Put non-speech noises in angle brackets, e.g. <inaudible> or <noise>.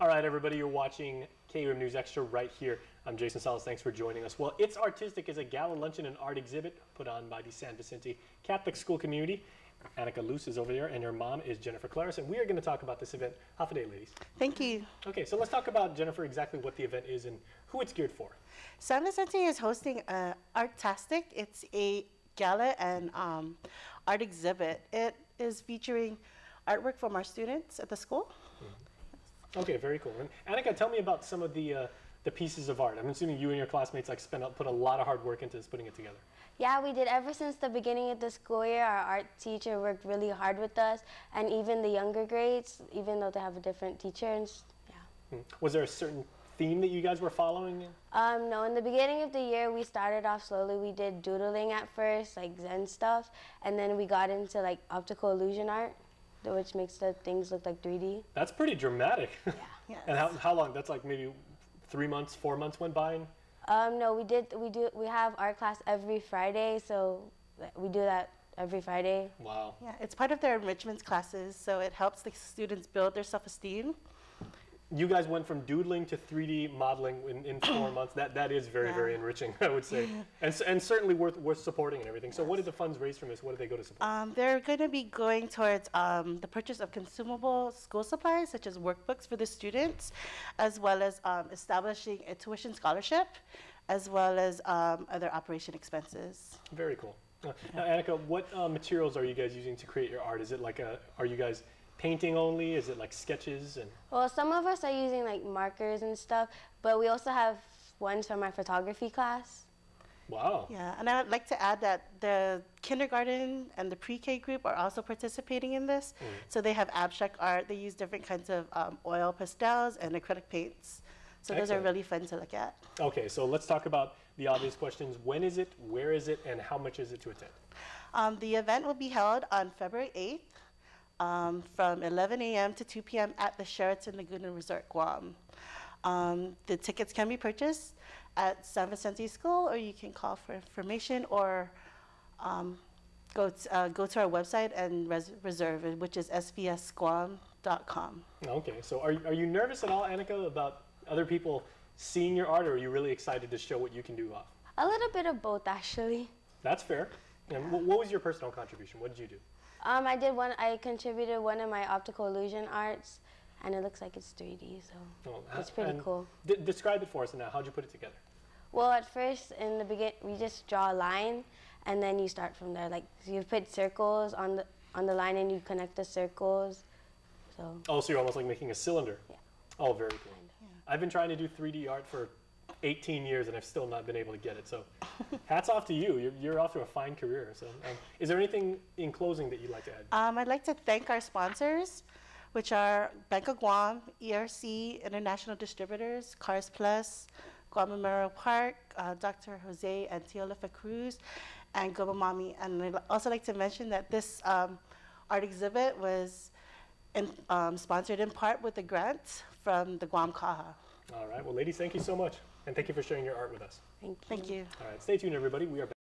All right, everybody, you're watching KUAM News Extra right here. I'm Jason Salas. Thanks for joining us. Well, It's Artistic is a gala luncheon and art exhibit put on by the San Vicente Catholic School community. Annika Luce is over there, and her mom is Jennifer Claris, and we are going to talk about this event. Hafa Adai, ladies. Thank you. Okay, so let's talk about, Jennifer, exactly what the event is and who it's geared for. San Vicente is hosting uh, Artastic. It's a gala and um, art exhibit. It is featuring artwork from our students at the school. Okay, very cool. And Annika, tell me about some of the uh, the pieces of art. I'm assuming you and your classmates like spent put a lot of hard work into this, putting it together. Yeah, we did. Ever since the beginning of the school year, our art teacher worked really hard with us, and even the younger grades, even though they have a different teacher. And yeah. Hmm. Was there a certain theme that you guys were following? Um, no, in the beginning of the year, we started off slowly. We did doodling at first, like Zen stuff, and then we got into like optical illusion art, which makes the things look like 3D. That's pretty dramatic. <laughs> Yes. and how, how long? That's like maybe three months, four months went by. Um, no, we did. We do. We have art class every Friday, so we do that every Friday. Wow. Yeah, it's part of their enrichment classes, so it helps the students build their self-esteem. You guys went from doodling to 3D modeling in, in four <clears throat> months. That that is very very enriching, <laughs> I would say, <laughs> and and certainly worth worth supporting and everything. So, what did the funds raise from this? What did they go to support? Um, they're going to be going towards um, the purchase of consumable school supplies, such as workbooks for the students, as well as um, establishing a tuition scholarship, as well as um, other operation expenses. Very cool. Uh, now, Annika, what uh, materials are you guys using to create your art? Is it like a? Are you guys painting only? Is it like sketches and? Well, some of us are using like markers and stuff, but we also have ones from our photography class. Wow. Yeah, and I would like to add that the kindergarten and the pre-K group are also participating in this. So they have abstract art. They use different kinds of um, oil pastels and acrylic paints. So those are really fun to look at. Okay, so let's talk about the obvious questions. When is it? Where is it? And how much is it to attend? Um, the event will be held on February 8th um, from 11 a.m. to 2 p.m. at the Sheraton Laguna Resort, Guam. Um, the tickets can be purchased at San Vicente School, or you can call for information or um, go, t- uh, go to our website and res- reserve it, which is svsguam.com. Okay, so are, are you nervous at all, Annika, about other people seeing your art, or are you really excited to show what you can do off? A little bit of both, actually. That's fair. And wh- what was your personal contribution? What did you do? Um, I did one. I contributed one of my optical illusion arts, and it looks like it's 3D, so Oh, it's uh, pretty cool. de- describe it for us now. How'd you put it together? Well, at first, in the begin, we just draw a line, and then you start from there. Like you put circles on the on the line, and you connect the circles. So Oh, so you're almost like making a cylinder. Yeah. Oh, very cool. Kinda. I've been trying to do 3D art for 18 years, and I've still not been able to get it. So, hats off to you. You're, you're off to a fine career. So, um, is there anything in closing that you'd like to add? Um, I'd like to thank our sponsors, which are Bank of Guam, ERC, International Distributors, Cars Plus, Guam Memorial Park, uh, Dr. Jose and Teofila Cruz, and Gomamami. And I'd also like to mention that this um, art exhibit was in, um, sponsored in part with a grant from the Guam CAHA. All right. Well, ladies, thank you so much. And thank you for sharing your art with us. thank you. Thank you. All right. Stay tuned, everybody. We are back.